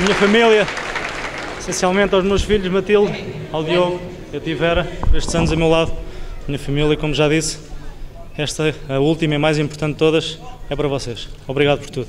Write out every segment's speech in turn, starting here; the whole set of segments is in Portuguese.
minha família, essencialmente aos meus filhos, Matilde, ao Diogo e a Tivera, estes anos a meu lado. Minha família, como já disse, esta, a última e mais importante de todas, é para vocês. Obrigado por tudo.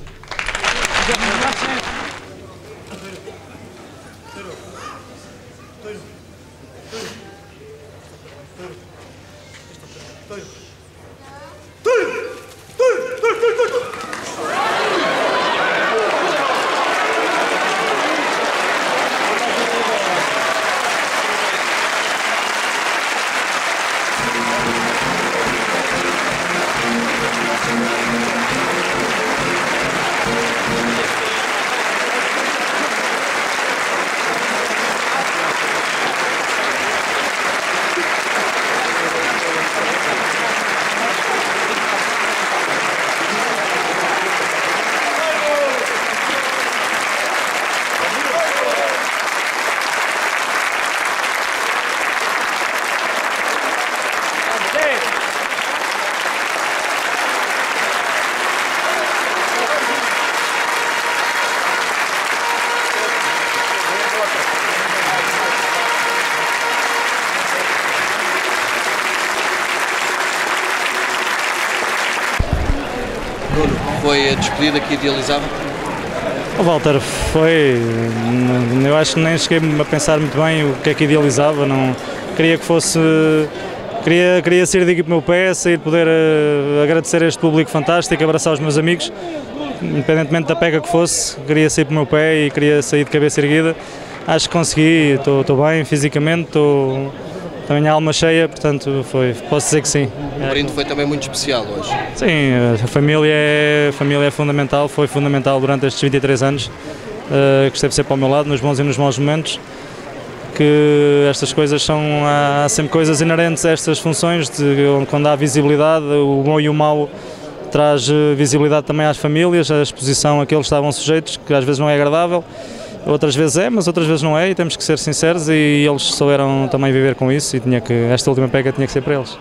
Foi a despedida que idealizava? O Walter, foi. Eu acho que nem cheguei a pensar muito bem o que é que idealizava. Não, queria que fosse. Queria, queria sair daqui para o meu pé, sair poder uh, agradecer a este público fantástico, abraçar os meus amigos, independentemente da pega que fosse, queria sair para o meu pé e queria sair de cabeça erguida. Acho que consegui, estou bem fisicamente, estou também a alma cheia, portanto foi, posso dizer que sim. O brinde foi também muito especial hoje. Sim, a família é, a família é fundamental, foi fundamental durante estes 23 anos, uh, que esteve sempre ao meu lado, nos bons e nos maus momentos, que estas coisas são, há sempre coisas inerentes a estas funções, de, quando há visibilidade, o bom e o mau traz visibilidade também às famílias, a exposição a que eles estavam sujeitos, que às vezes não é agradável, outras vezes é, mas outras vezes não é e temos que ser sinceros e eles souberam também viver com isso e tinha que, esta última pega tinha que ser para eles.